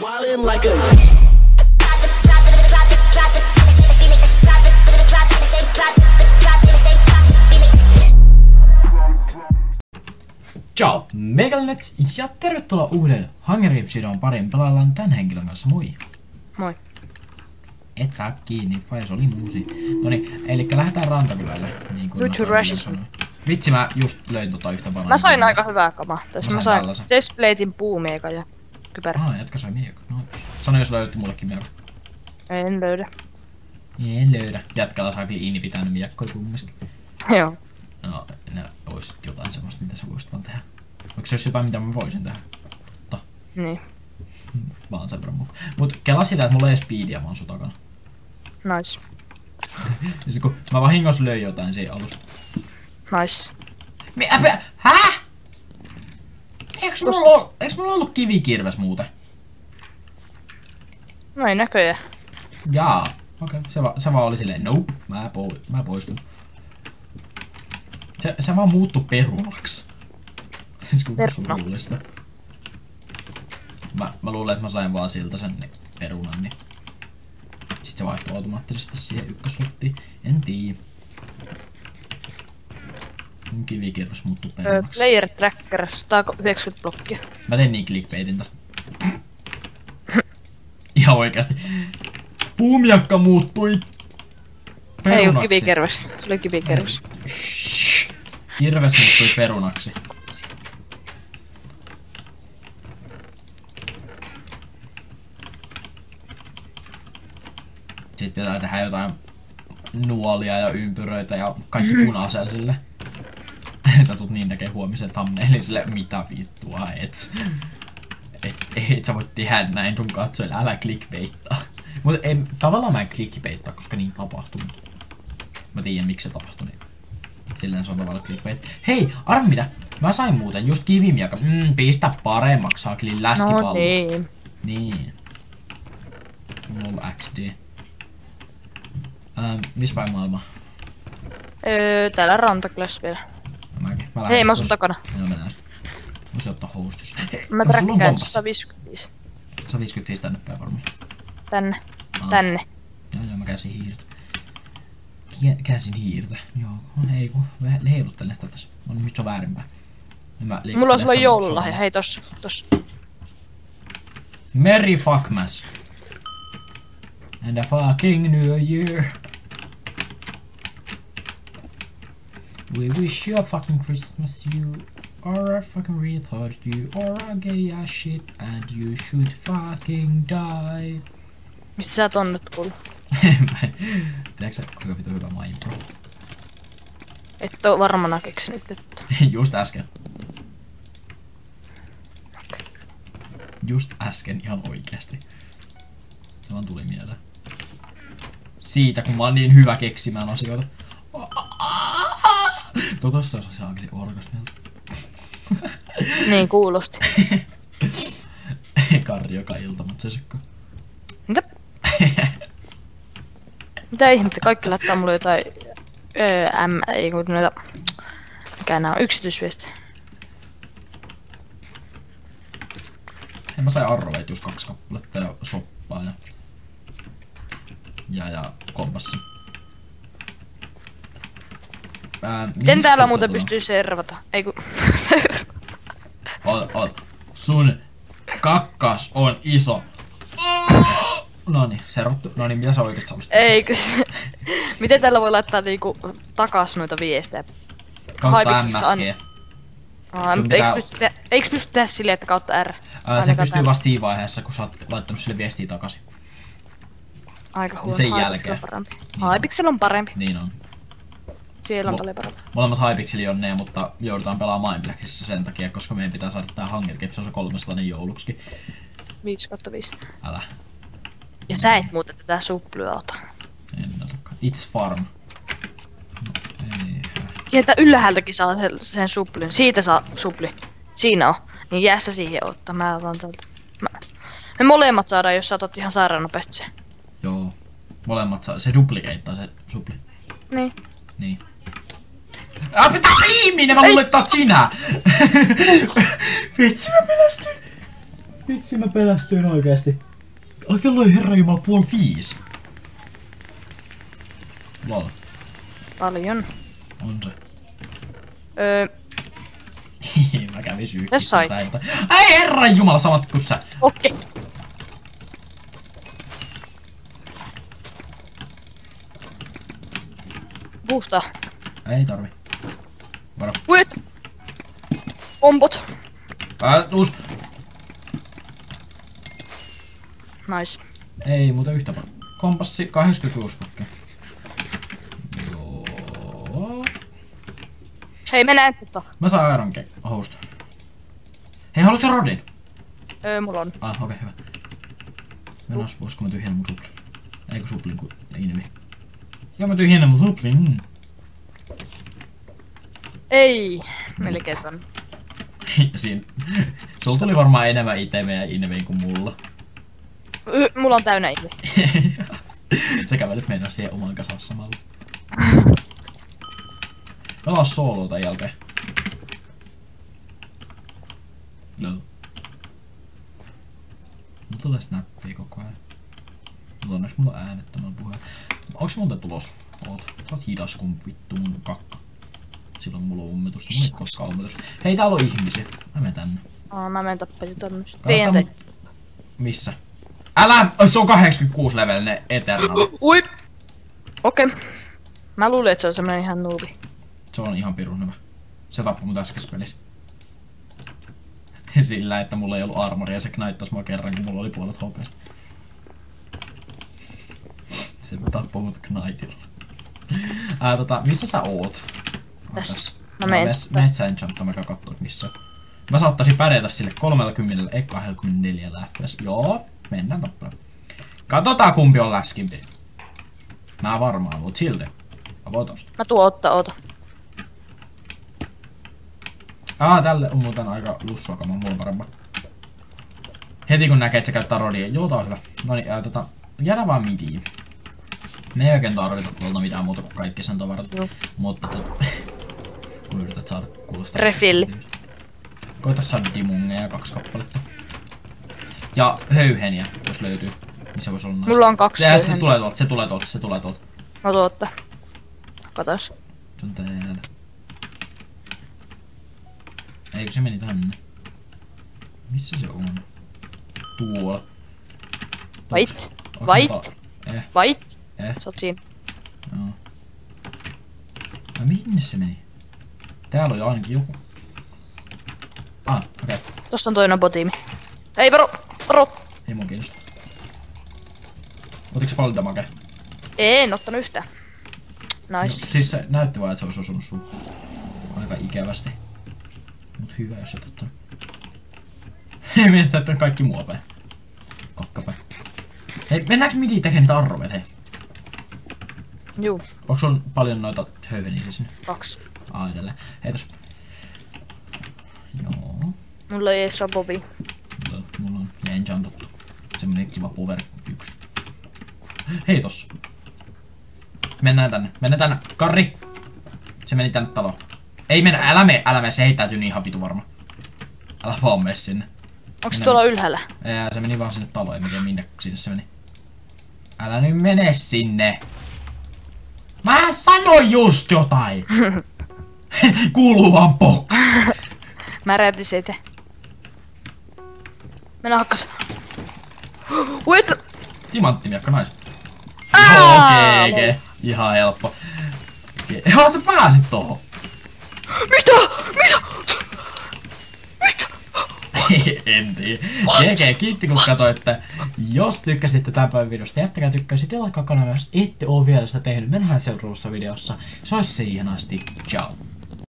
Wildin' like a Ciao, Megalnets ja tervetuloa uuden Hunger Games videon pariin. Pelaillaan tän henkilön kanssa, moi. Moi. Et saa kiinni, Fires oli muusi. Noniin, eli lähdetään rantakylälle. Niin kuin sanoi. Vitsi, mä just löin tota yhtä banaania. Mä sain aika hyvää kamaa. Tässä Mä mä sain sain chestplatein puumieka ja kypärä. Ah, jätkä sai miekko. No, sano jos löydätte mullekin miekko. En löydä. En löydä. Jätkällä saa kyllä inni pitänyt miekkoja kumminkin. Joo. No, ne ois jotain semmoista, mitä sä voisit vaan tehdä. Onko se jos jotain, mitä mä voisin tehdä? Niin. Vaan sen verran mukaan. Mut kela sitä, että mulla ei speedia vaan sun takana. Nice. Ja sit kun mä vahingossa löin jotain siinä alussa. Nice. Mi- äpä, häh? Eiks mulla, ol, eiks mulla ollut kivikirves muuten? No ei näköjään. Jaa. Okei, okay. se, va, se vaan oli silleen, nope, mä, po, mä poistun. Se, se vaan muuttu perunaksi. Siis Peruna. surullista. Mä, mä luulen, että mä sain vaan siltä sen niin, perunan, niin... Sit se vaihtui automaattisesti siihen ykköslottiin. En tiedä. Kivikirves muuttuu Ö, perunaksi. player tracker 190 blokkia. Mä tein niin clickbaitin tästä. Ihan oikeasti. Puumiakka muuttui Ei oo perunaksi. kivikerves. Se oli kivikerves. Shhh. Kirves muuttui perunaksi. Sitten pitää tehdä jotain nuolia ja ympyröitä ja kaikki punaiselle. Sä tulet niin tekee huomisen thumbnailin sille, mitä vittua et. Et, et sä voit tehdä näin sun katsojille, älä clickbaittaa. Mut ei, tavallaan mä en clickbaittaa, koska niin tapahtuu. Mä tiedän miksi se tapahtui niin. Silleen se on tavallaan clickbait. Hei, arva mitä? Mä sain muuten just kivimiaka. Mm, pistä paremmaksi, saakeli läskipallo. No niin. Niin. Lol XD. Ähm, missä päin maailma? Öö, täällä rantakylässä vielä. Mä Hei, mä asun takana. Joo, mennään sit. Mä se ottaa hostus. Hei, Mä on träkkään kompas. 155. 155 tänne päin varmaan. Tänne. Aa. Tänne. Joo, joo, mä käsin hiirtä. Käsin hiirtä. Joo, no ei kun mä heiluttelen sitä tässä. No nyt se on väärinpäin. Mä Mulla on sulla joululahja. Hei tossa. Tossa. Merry Fuckmas. And a fucking new year. We wish you a fucking Christmas, you are a fucking retard, you are a gay ass shit, and you should fucking die. Mistä sä tonne kuulu? Tiedätkö sä, kuinka vitu hyvä mä impro? Et oo varmana keksinyt, että... Just äsken. Just äsken ihan oikeesti. Se vaan tuli mieleen. Siitä kun mä oon niin hyvä keksimään asioita. Tosta olisi saakeli orgasmilta. Niin kuulosti. Karri joka ilta, mut se sekko. Mitä? Mitä ihmettä? Kaikki laittaa mulle jotain... Öö, M... Ei kun noita... Mikä nää on? Yksityisviestejä. Ja mä sain arroveet just kaksi kappaletta ja soppaa ja... Ja ja kompassi. Ää, missä täällä muuten pystyy servata? Ei kun... Ot, ot. Sun kakkas on iso. Noni, servottu. Noni, mitä sä oikeesti haluaisit? Eikö se... Miten täällä voi laittaa niinku takas noita viestejä? Kautta MSG. Eiks pitää- pysty, te... pysty tehdä silleen, että kautta R? Ää, se pystyy vasta siinä vaiheessa, kun sä oot laittanut sille viestiä takaisin. Aika huono. sen jälkeen. Niin on parempi. Niin on. Siellä on Mo- paljon parempi. Molemmat Hypixeli on ne, mutta joudutaan pelaamaan Mindblackissa sen takia, koska meidän pitää saada tää Hunger Games osa 300 jouluksikin. 5 kautta 5. Älä. Ja sä et muuten tätä supplua ota. En otakaan. It's farm. No, ei. Sieltä ylhäältäkin saa sen, sen suplin. Siitä saa supli. Siinä on. Niin jää sä siihen ottaa. Mä otan tältä. Mä... Me molemmat saadaan, jos sä otat ihan sairaan nopeasti sen. Joo. Molemmat saa. Se duplikeittaa se supli. Niin. Niin. Ah, pitää ihminen, mä luulen, että oot sinä! Vitsi, mä pelästyin. Vitsi mä pelästyin oikeesti. Ai kello oli herra jumala puoli viis. Lol, Paljon. on se. Öö, mä kävin. Mitäs sait? Ai herra jumala, samat kuin sä. okei. Puusta. Ei tarvi. Varo. Wait. Ompot. Ää, uus. Nice. Ei muuten yhtä paljon. Kompassi 86 pakki. Joo. Hei, mennään etsettä. Mä saan Iron host. Hei, haluatko Rodin? Öö, mulla on. Ah, okei, okay, hyvä. Mennään, voisiko mä tyhjennä mun suplin? Eikö suplin kuin Invi? Joo, mä tyhjennän mun suplin. Mm. Ei. Melkein ton. Ja siinä... Sulla tuli varmaan enemmän ja Inviin kuin mulla. Y- mulla on täynnä ilmi. Sä kävelet meidän siihen oman kasassa samalla. Pelaa sooloa tän jälkeen. Lol. Mulla tulee snappia koko ajan. Mutta onneksi mulla on äänettömällä puheen. Onks muuten tulos? Oot. Sä oot hidas kun vittu mun kakka. Silloin mulla on ummetusta. Mulla ei koskaan ummetusta. Hei täällä on ihmisiä. Mä menen tänne. Aa, mä menen tappelin tonne. Tiedän mu- Missä? Älä! Oi, Se on 86 levelinen Eternal. Ui! Okei. Okay. Mä luulin, että se on semmonen ihan nuubi. Se on ihan pirun hyvä. Se tappoi mut äskeisessä pelissä. Sillä, että mulla ei ollut armoria, se knaittas mua kerran, kun mulla oli puolet hopeasta. Se tappoi mut knaitilla. Ää, tota, missä sä oot? Tässä. Mä Mä menen. menet sä enchanttaa, mä että missä. Mä saattaisin pärjätä sille 30, ei 24 FPS. Joo, mennään tappaa. Katsotaan kumpi on läskimpi. Mä varmaan, mut silti. Mä voin tosta. Mä tuon ottaa, oota. Aa, tälle on muuten aika lussua mulla on parempi. Heti kun näkee, että sä käyttää rodia. Joo, tää on hyvä. Noniin, ää, tota, jäädä vaan midiin. Me ei oikein tarvita tuolta mitään muuta kuin kaikki sen tavarat. Joo. Mutta tot, kun yrität saada kuulostaa. Refilli. Koita saada dimungeja kaksi kappaletta. Ja höyheniä, jos löytyy. Niin se voisi olla. Mulla on kaksi Se, se tulee tuolta, se tulee tuolta, se tulee tuolta. Mä tuon ottaa. Katos. Se on täällä. Eikö se meni tänne? Missä se on? Tuolla. Wait. Onko Wait. se ta- Eh, Wait. eh, Sä oot siinä. joo. Ai minne se meni? Täällä oli ainakin joku. Ah, okei. Okay. Tossa on toinen botiimi. Ei varo! Varo! Ei mun kiinnosta. Otitko paljon damage? En ottanut yhtään. No, Nice. siis se näytti vaan, että se olisi osunut sun aika ikävästi. Mut hyvä, jos et ottanut. Hei, miestä, että on kaikki mua päin. Kakkapäin. Hei, mennäänkö midi tekemään niitä arroveet, hei? Juu, Onko sulla paljon noita höyheniä sinne? kaksi. Aa, edelleen. Hei tos. Joo. Mulla ei edes bobi. Mulla, mulla on ja enchantattu. Semmonen kiva power yksi. Hei tossa. Mennään tänne. Mennään tänne. Karri! Se meni tänne taloon. Ei mennä, älä mene, älä mene, se heittäytyy niin ihan vitu varma. Älä vaan mene sinne. Onks tuolla ylhäällä? Ää, se meni vaan sinne taloon, en tiedä minne sinne se meni. Älä nyt mene sinne. Mä sanoin just jotain! Kuuluu vaan box. Mä räjätin se itse. Mennä hakkas. Wait! Timanttimiakka nais. Aa! Joo, GG. Ihan helppo. Ge- Joo, sä pääsit tohon. Mitä? Mitä? en tiedä. GG, kiitti kun katsoitte. Jos tykkäsitte tämän päivän videosta, jättäkää tykkäisit ja laikkaa kanavaa, jos ette oo vielä sitä tehnyt. Mennään seuraavassa videossa. Se olisi siihen asti. Ciao.